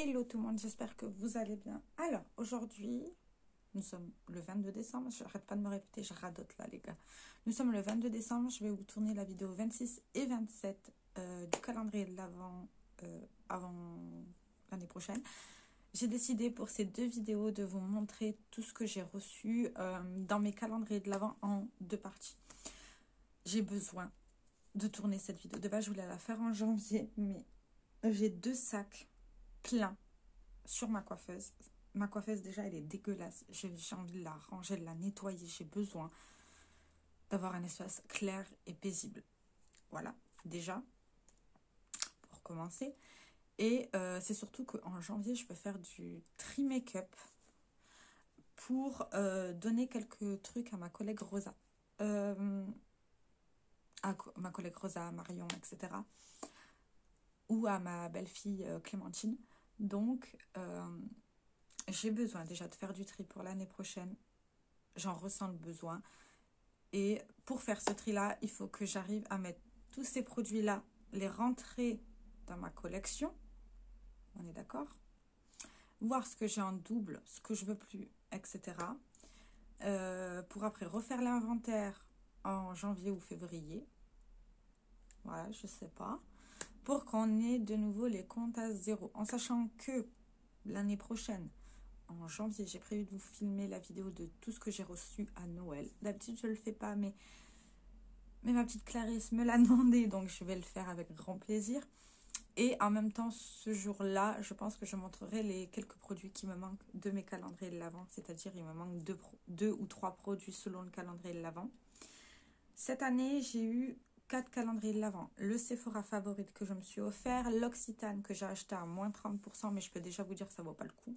Hello tout le monde, j'espère que vous allez bien. Alors, aujourd'hui, nous sommes le 22 décembre. J'arrête pas de me répéter, je radote là, les gars. Nous sommes le 22 décembre. Je vais vous tourner la vidéo 26 et 27 euh, du calendrier de l'avant euh, avant l'année prochaine. J'ai décidé pour ces deux vidéos de vous montrer tout ce que j'ai reçu euh, dans mes calendriers de l'avant en deux parties. J'ai besoin de tourner cette vidéo. De base, je voulais la faire en janvier, mais j'ai deux sacs pleins sur ma coiffeuse. Ma coiffeuse, déjà, elle est dégueulasse. J'ai envie de la ranger, de la nettoyer. J'ai besoin d'avoir un espace clair et paisible. Voilà, déjà, pour commencer. Et euh, c'est surtout qu'en janvier, je peux faire du tri make-up pour euh, donner quelques trucs à ma collègue Rosa. Euh, à ma collègue Rosa, Marion, etc. Ou à ma belle-fille Clémentine. Donc, j'ai besoin déjà de faire du tri pour l'année prochaine. J'en ressens le besoin. Et pour faire ce tri-là, il faut que j'arrive à mettre tous ces produits-là, les rentrer dans ma collection. On est d'accord? Voir ce que j'ai en double, ce que je veux plus, etc. Euh, pour après refaire l'inventaire en janvier ou février. Voilà, je sais pas. Pour qu'on ait de nouveau les comptes à zéro. En sachant que l'année prochaine, en janvier, j'ai prévu de vous filmer la vidéo de tout ce que j'ai reçu à Noël. D'habitude, je ne le fais pas, mais, mais ma petite Clarisse me l'a demandé, donc je vais le faire avec grand plaisir. Et en même temps, ce jour-là, je pense que je montrerai les quelques produits qui me manquent de mes calendriers de l'Avent. C'est-à-dire, il me manque deux, deux, ou trois produits selon le calendrier de l'Avent. Cette année, j'ai eu quatre calendriers de l'Avent. Le Sephora Favorite que je me suis offert, l'Occitane que j'ai acheté à moins 30%, mais je peux déjà vous dire que ça ne vaut pas le coup.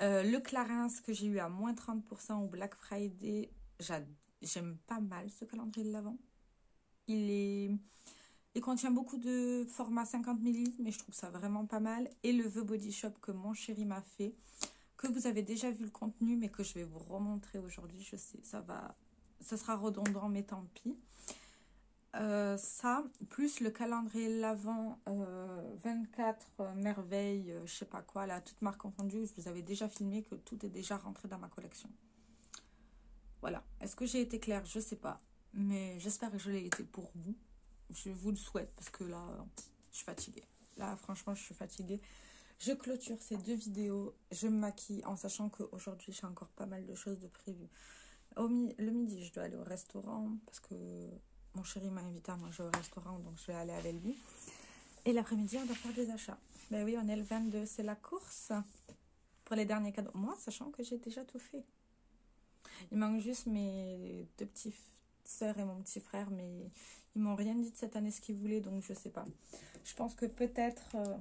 Euh, le Clarins que j'ai eu à moins 30% au Black Friday, j'aime pas mal ce calendrier de l'Avent. Il contient beaucoup de format 50 ml, mais je trouve ça vraiment pas mal. Et le The Body Shop que mon chéri m'a fait, que vous avez déjà vu le contenu, mais que je vais vous remontrer aujourd'hui. Je sais, ça va, ça sera redondant, mais tant pis. Euh, ça, plus le calendrier l'avant 24 euh, merveilles, euh, je sais pas quoi, là, toute marque confondue, je vous avais déjà filmé que tout est déjà rentré dans ma collection. Voilà. Est-ce que j'ai été claire? Je sais pas. Mais j'espère que je l'ai été pour vous. Je vous le souhaite parce que là, je suis fatiguée. Là, franchement, je suis fatiguée. Je clôture ces deux vidéos. Je me maquille en sachant qu'aujourd'hui, j'ai encore pas mal de choses de prévues. Au le midi, je dois aller au restaurant parce que mon chéri m'a invité à manger au restaurant, donc je vais aller avec lui. Et l'après-midi, on doit faire des achats. Ben oui, on est le 22, c'est la course pour les derniers cadeaux. Moi, sachant que j'ai déjà tout fait. Il manque juste mes deux petites sœurs et mon petit frère, mais ils m'ont rien dit de cette année ce qu'ils voulaient, donc je sais pas. Je pense que peut-être euh,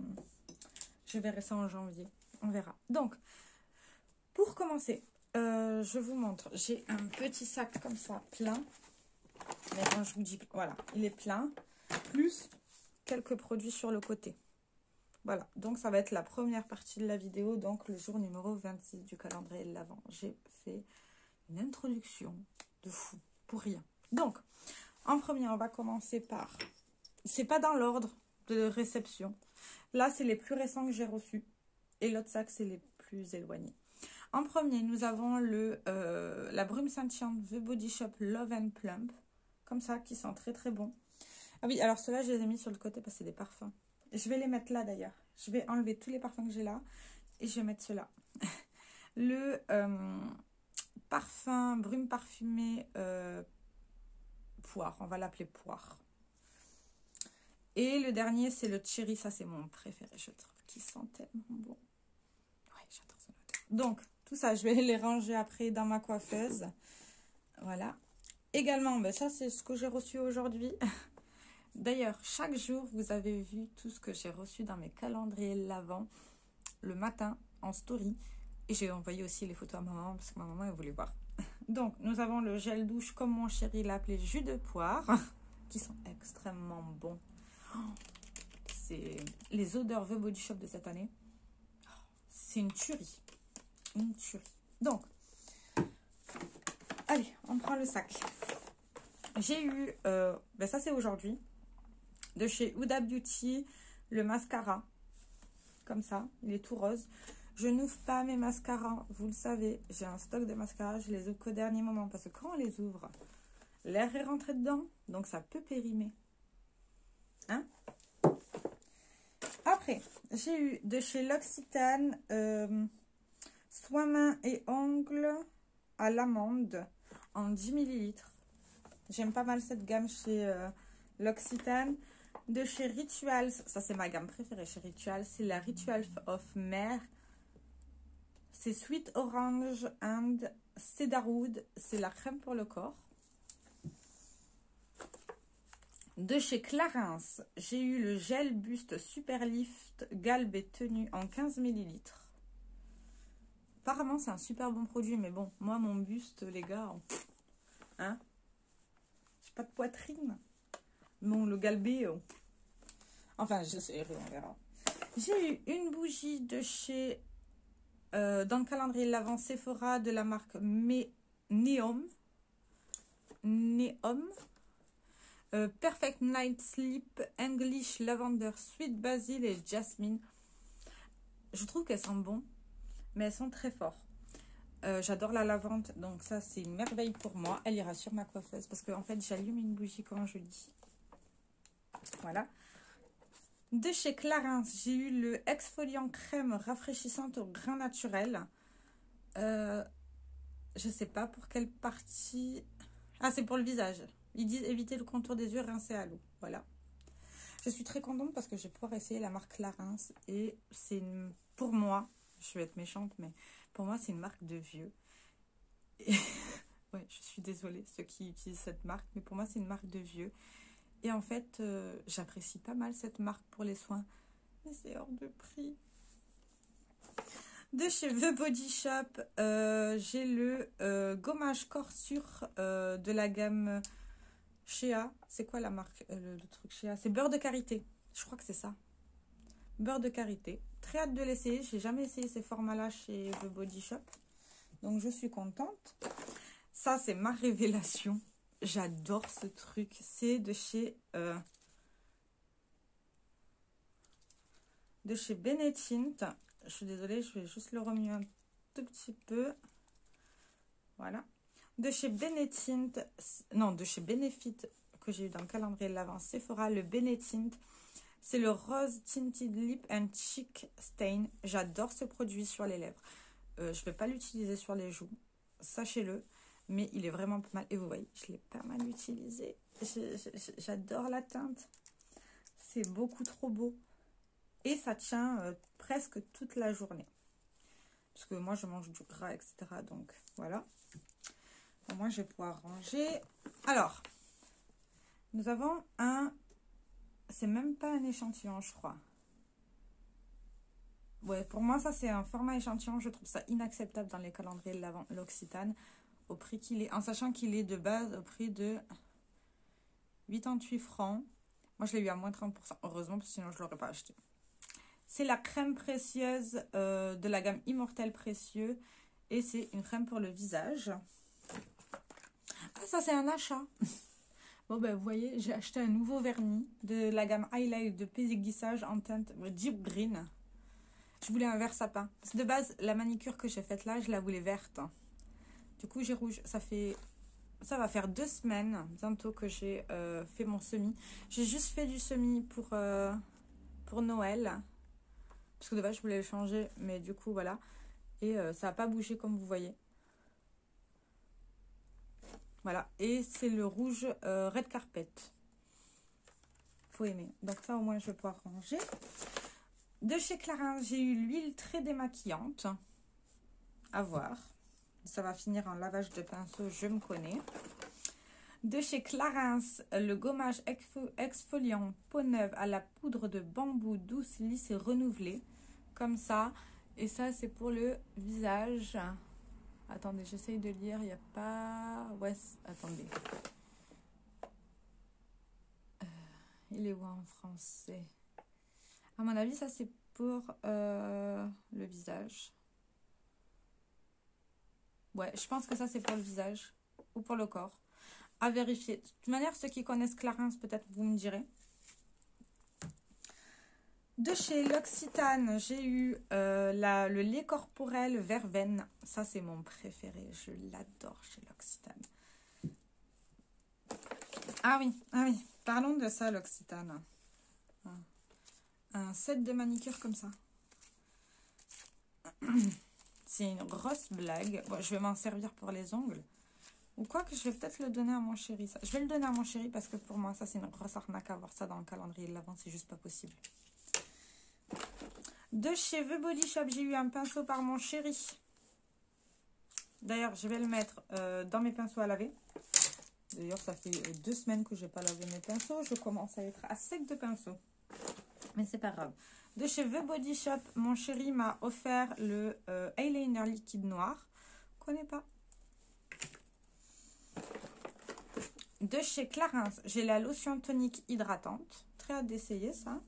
je verrai ça en janvier. On verra. Donc, pour commencer, euh, je vous montre. J'ai un petit sac comme ça, plein. Mais je vous dis, voilà, il est plein. Plus quelques produits sur le côté. Voilà, donc ça va être la première partie de la vidéo, donc le jour numéro 26 du calendrier de l'Avent. J'ai fait une introduction de fou, pour rien. Donc, en premier, on va commencer par... C'est pas dans l'ordre de réception. Là, c'est les plus récents que j'ai reçus. Et l'autre sac, c'est les plus éloignés. En premier, nous avons le, euh, la brume scintillante The Body Shop Love and Plump comme ça, qui sont très très bons. Ah oui, alors ceux-là, je les ai mis sur le côté parce que c'est des parfums. Je vais les mettre là d'ailleurs. Je vais enlever tous les parfums que j'ai là et je vais mettre ceux-là. le euh, parfum brume parfumée euh, poire, on va l'appeler poire. Et le dernier, c'est le cherry. Ça, c'est mon préféré, je trouve, qui sent tellement bon. Ouais, j'adore ça. Donc, tout ça, je vais les ranger après dans ma coiffeuse. Voilà. Également, ben ça c'est ce que j'ai reçu aujourd'hui. D'ailleurs, chaque jour, vous avez vu tout ce que j'ai reçu dans mes calendriers l'avant le matin en story. Et j'ai envoyé aussi les photos à ma maman parce que ma maman elle voulait voir. Donc, nous avons le gel douche comme mon chéri l'a appelé jus de poire, qui sont extrêmement bons. C'est les odeurs The Body Shop de cette année. C'est une tuerie. Une tuerie. Donc, allez, on prend le sac. J'ai eu, euh, ben ça c'est aujourd'hui, de chez Huda Beauty, le mascara. comme ça. Il est tout rose. Je n'ouvre pas mes mascaras, vous le savez. J'ai un stock de mascaras, je les ouvre qu'au dernier moment. Parce que quand on les ouvre, l'air est rentré dedans. Donc ça peut périmer. Hein? Après, j'ai eu de chez L'Occitane euh, soins mains et ongles à l'amande en 10 ml. J'aime pas mal cette gamme chez euh, L'Occitane. De chez Rituals, ça c'est ma gamme préférée chez Rituals, c'est la Rituals of Mer. C'est Sweet Orange and Cedarwood, c'est la crème pour le corps. De chez Clarins, j'ai eu le gel buste Super Lift Galbe et Tenue en 15 ml. Apparemment, c'est un super bon produit, mais bon, moi, mon buste, les gars, hein, pas de poitrine. Bon, le galbé, oh. enfin, je sais, on verra. J'ai eu une bougie de chez, euh, dans le calendrier l'avant Sephora de la marque Neom. Neom. Euh, Perfect Night Sleep, English Lavender, Sweet Basil et Jasmine. Je trouve qu'elles sont bon, mais elles sont très fortes. Euh, j'adore la lavande, donc ça c'est une merveille pour moi. Elle ira sur ma coiffeuse parce qu'en en fait j'allume une bougie quand je dis. Voilà. De chez Clarins, j'ai eu le exfoliant crème rafraîchissante au grain naturel. Euh, je sais pas pour quelle partie. Ah, c'est pour le visage. Ils disent éviter le contour des yeux, rincer à l'eau. Voilà. Je suis très contente parce que je vais pouvoir essayer la marque Clarins. Et c'est pour moi, je vais être méchante, mais pour moi, c'est une marque de vieux. Ouais, je suis désolée, ceux qui utilisent cette marque, mais pour moi, c'est une marque de vieux. Et en fait, euh, j'apprécie pas mal cette marque pour les soins. Mais c'est hors de prix. De chez The Body Shop, euh, j'ai le euh, gommage corps sûr de la gamme Shea. C'est quoi la marque, le, le, truc Shea? C'est beurre de karité. Je crois que c'est ça. Beurre de karité. Très hâte de l'essayer. J'ai jamais essayé ces formats-là chez The Body Shop. Donc, je suis contente. Ça, c'est ma révélation. J'adore ce truc. C'est de chez... Euh, de chez Benetint. Je suis désolée, je vais juste le remuer un tout petit peu. Voilà. De chez Benetint, non, de chez Benefit, que j'ai eu dans le calendrier de l'avance Sephora, le Benetint. C'est le Rose Tinted Lip and Cheek Stain. J'adore ce produit sur les lèvres. Euh, je ne vais pas l'utiliser sur les joues, sachez-le. Mais il est vraiment pas mal. Et vous voyez, je l'ai pas mal utilisé. J'adore la teinte. C'est beaucoup trop beau. Et ça tient euh, presque toute la journée. Parce que moi, je mange du gras, etc. Donc, voilà. Au moins, je vais pouvoir ranger. Alors, nous avons un... C'est même pas un échantillon, je crois. Ouais, pour moi, ça, c'est un format échantillon. Je trouve ça inacceptable dans les calendriers de l'Occitane au prix qu'il est, en sachant qu'il est de base au prix de 88 francs. Moi, je l'ai eu à moins 30%, heureusement, parce que sinon, je l'aurais pas acheté. C'est la crème précieuse euh, de la gamme Immortel Précieux. Et c'est une crème pour le visage. Ah, ça, c'est un achat. bon, ben, vous voyez, j'ai acheté un nouveau vernis de la gamme Highlight de Péziguissage en teinte Deep Green. Je voulais un vert sapin. Parce que de base, la manicure que j'ai faite là, je la voulais verte. Du coup, j'ai rouge. Ça fait... Ça va faire deux semaines bientôt que j'ai euh, fait mon semis. J'ai juste fait du semis pour, euh, pour Noël. Parce que de base, je voulais le changer. Mais du coup, voilà. Et euh, ça n'a pas bougé comme vous voyez. Voilà. Et c'est le rouge Red Carpet. Faut aimer. Donc ça, au moins, je vais pouvoir ranger. De chez Clarins, j'ai eu l'huile très démaquillante. À voir. Ça va finir en lavage de pinceau, je me connais. De chez Clarins, le gommage exfoliant peau neuve à la poudre de bambou douce, lisse et renouvelée. Comme ça. Et ça, c'est pour le visage. Attendez, j'essaye de lire. Il n'y a pas... Ouais, attendez. Euh, il est où en français? À mon avis, ça, c'est pour euh, le visage. Ouais, je pense que ça, c'est pour le visage ou pour le corps. À vérifier. De toute manière, ceux qui connaissent Clarins, peut-être vous me direz. De chez L'Occitane, j'ai eu euh, le lait corporel verveine. Ça, c'est mon préféré. Je l'adore chez L'Occitane. Ah oui, ah oui. Parlons de ça, L'Occitane. Un set de manicure comme ça. C'est une grosse blague. Je vais m'en servir pour les ongles. Ou quoi que je vais peut-être le donner à mon chéri. Je vais le donner à mon chéri parce que pour moi, ça, c'est une grosse arnaque à avoir ça dans le calendrier de l'avant. C'est juste pas possible. De chez The Body Shop, j'ai eu un pinceau par mon chéri. D'ailleurs, je vais le mettre euh, dans mes pinceaux à laver. D'ailleurs, ça fait euh, deux semaines que je n'ai pas lavé mes pinceaux. Je commence à être à sec de pinceaux. Mais c'est pas grave. De chez The Body Shop, mon chéri m'a offert le euh, eyeliner liquide noir. Connais pas. De chez Clarins, j'ai la lotion tonique hydratante. Très hâte d'essayer ça.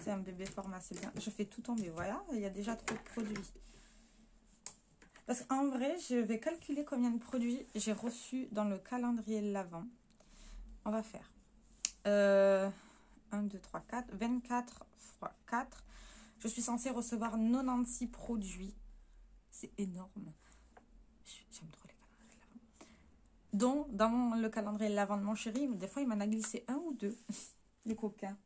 C'est un bébé format, c'est bien. Je fais tout tomber, voilà. Il y a déjà trop de produits. Parce qu'en vrai, je vais calculer combien de produits j'ai reçus dans le calendrier l'avant. On va faire euh, 1, 2, 3, 4, 24 fois 4. Je suis censée recevoir 96 produits. C'est énorme. J'aime trop les calendriers l'avant. Donc, dans le calendrier l'avant de mon chéri, des fois, il m'en a glissé un ou deux. les coquins.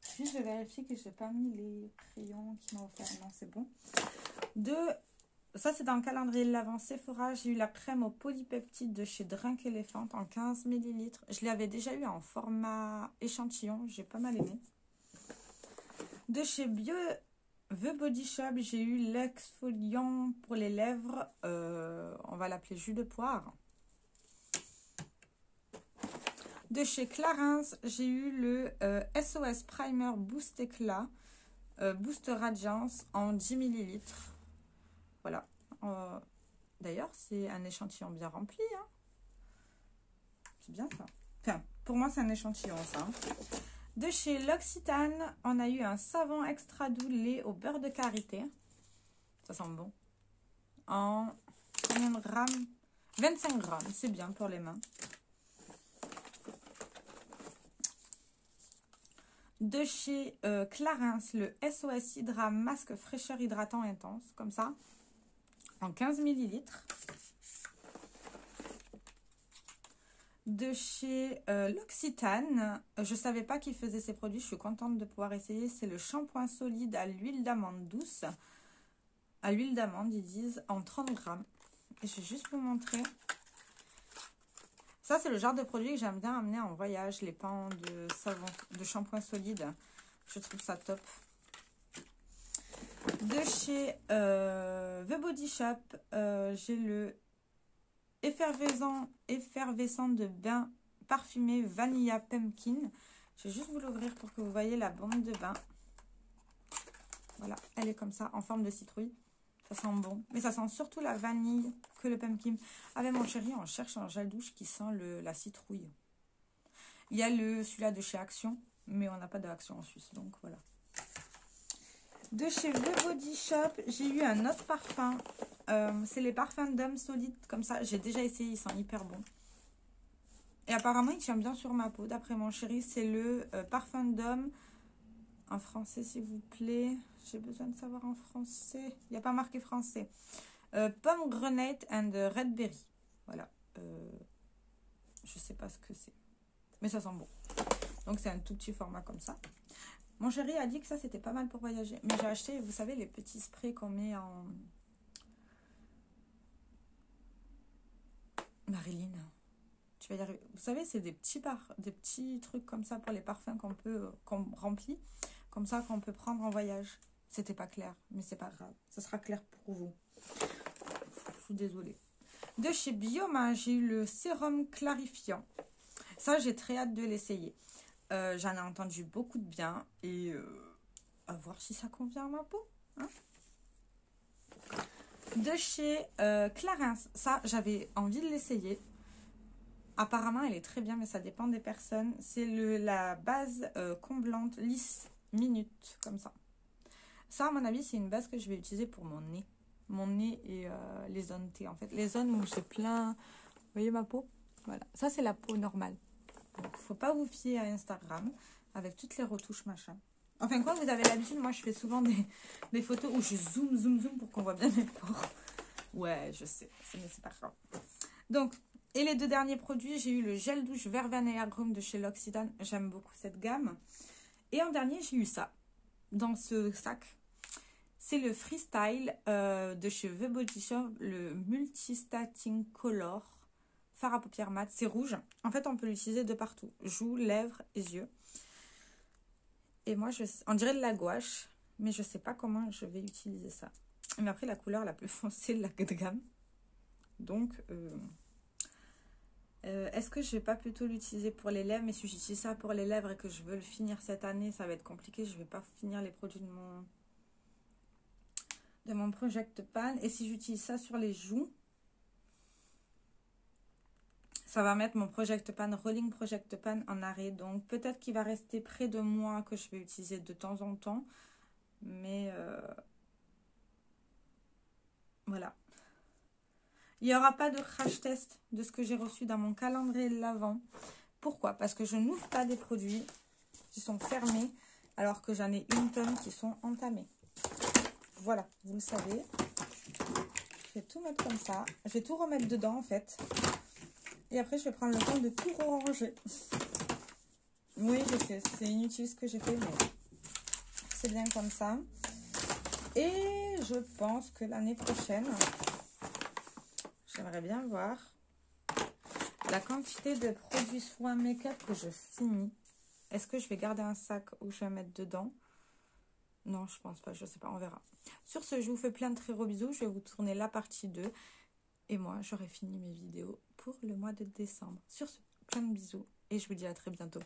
Puis, je vérifie que je n'ai pas mis les crayons qu'il m'a offert. Non, c'est bon. Deux ça, c'est dans le calendrier de l'avant Sephora. J'ai eu la crème au polypeptide de chez Drink Elephant en 15 ml. Je l'avais déjà eu en format échantillon. J'ai pas mal aimé. De chez Bio The Body Shop, j'ai eu l'exfoliant pour les lèvres. Euh, on va l'appeler jus de poire. De chez Clarins, j'ai eu le SOS euh, Primer Boost Éclat, euh, Boost Radiance en 10 ml. Voilà. Euh, d'ailleurs, c'est un échantillon bien rempli. Hein. C'est bien ça. Enfin, pour moi, c'est un échantillon, ça. Hein. De chez L'Occitane, on a eu un savon extra doux lait au beurre de karité. Ça sent bon. En combien de grammes? 25 grammes, c'est bien pour les mains. De chez euh, Clarins, le SOS Hydra Masque Fraîcheur Hydratant Intense, comme ça en 15 millilitres. De chez euh, L'Occitane, je ne savais pas qu'ils faisaient ces produits, je suis contente de pouvoir essayer. C'est le shampoing solide à l'huile d'amande douce. À l'huile d'amande, ils disent en 30 grammes. Et je vais juste vous montrer. Ça, c'est le genre de produit que j'aime bien amener en voyage, les pans de savon, de shampoing solide. Je trouve ça top de chez euh, The Body Shop, euh, j'ai le effervescent, effervescent de bain parfumé Vanilla Pumpkin. Je vais juste vous l'ouvrir pour que vous voyez la bombe de bain. Voilà, elle est comme ça, en forme de citrouille. Ça sent bon. Mais ça sent surtout la vanille que le pumpkin. Avec mon chéri, on cherche un gel douche qui sent la citrouille. Il y a le celui-là de chez Action, mais on n'a pas d'Action en Suisse, donc voilà. De chez The Body Shop, j'ai eu un autre parfum. Euh, c'est les parfums d'hommes solides comme ça. J'ai déjà essayé, ils sont hyper bons. Et apparemment, il tient bien sur ma peau. D'après mon chéri, c'est le euh, parfum d'homme. En français, s'il vous plaît. J'ai besoin de savoir en français. Il n'y a pas marqué français. Euh, pomme grenade and red berry. Voilà. je ne sais pas ce que c'est. Mais ça sent bon. Donc, c'est un tout petit format comme ça. Mon chéri a dit que ça, c'était pas mal pour voyager. Mais j'ai acheté, vous savez, les petits sprays qu'on met en... Marilyn, tu vas y arriver. Vous savez, c'est des petits, par... des petits trucs comme ça pour les parfums qu'on peut qu'on remplit. Comme ça, qu'on peut prendre en voyage. C'était pas clair, mais c'est pas grave. Ça sera clair pour vous. Je suis désolée. De chez Bioma, j'ai eu le sérum clarifiant. Ça, j'ai très hâte de l'essayer. Euh, j'en ai entendu beaucoup de bien et euh, à voir si ça convient à ma peau. Hein. de chez euh, Clarins, ça j'avais envie de l'essayer. Apparemment elle est très bien mais ça dépend des personnes. C'est la base comblante lisse minute comme ça. Ça à mon avis c'est une base que je vais utiliser pour mon nez. Mon nez et les zones T en fait. Les zones où j'ai plein... Vous voyez ma peau? Voilà. Ça c'est la peau normale. Donc, faut pas vous fier à Instagram avec toutes les retouches machin. Enfin, quoi, vous avez l'habitude, moi je fais souvent des, photos où je zoome, zoom, zoom pour qu'on voit bien mes pores. Ouais, je sais, mais c'est pas grave. Donc, et les deux derniers produits, j'ai eu le gel douche Verveine et Agrumes de chez L'Occitane. J'aime beaucoup cette gamme. Et en dernier, j'ai eu ça, dans ce sac. C'est le Freestyle euh, de chez The Body Shop, le Multistating Color fard à paupières mat. C'est rouge. En fait, on peut l'utiliser de partout. Joues, lèvres et yeux. Et moi, je, on dirait de la gouache, mais je sais pas comment je vais utiliser ça. Il m'a pris la couleur la plus foncée de la gamme. Donc, euh, euh, est-ce que je vais pas plutôt l'utiliser pour les lèvres? Mais si j'utilise ça pour les lèvres et que je veux le finir cette année, ça va être compliqué. Je vais pas finir les produits de mon, de mon Project Pan. Et si j'utilise ça sur les joues, ça va mettre mon Project Pan, Rolling Project Pan en arrêt. Donc peut-être qu'il va rester près de moi que je vais utiliser de temps en temps. Mais euh, voilà. Il n'y aura pas de crash test de ce que j'ai reçu dans mon calendrier de l'avant. Pourquoi? Parce que je n'ouvre pas des produits qui sont fermés alors que j'en ai une tonne qui sont entamés. Voilà, vous le savez. Je vais tout mettre comme ça. Je vais tout remettre dedans en fait. Et après, je vais prendre le temps de tout ranger. Oui, je sais, c'est inutile ce que j'ai fait, mais c'est bien comme ça. Et je pense que l'année prochaine, j'aimerais bien voir la quantité de produits soins make-up que je finis. Est-ce que je vais garder un sac où je vais mettre dedans? Non, je pense pas, je sais pas, on verra. Sur ce, je vous fais plein de très gros bisous. Je vais vous tourner la partie 2. Et moi, j'aurai fini mes vidéos pour le mois de décembre. Sur ce, plein de bisous et je vous dis à très bientôt.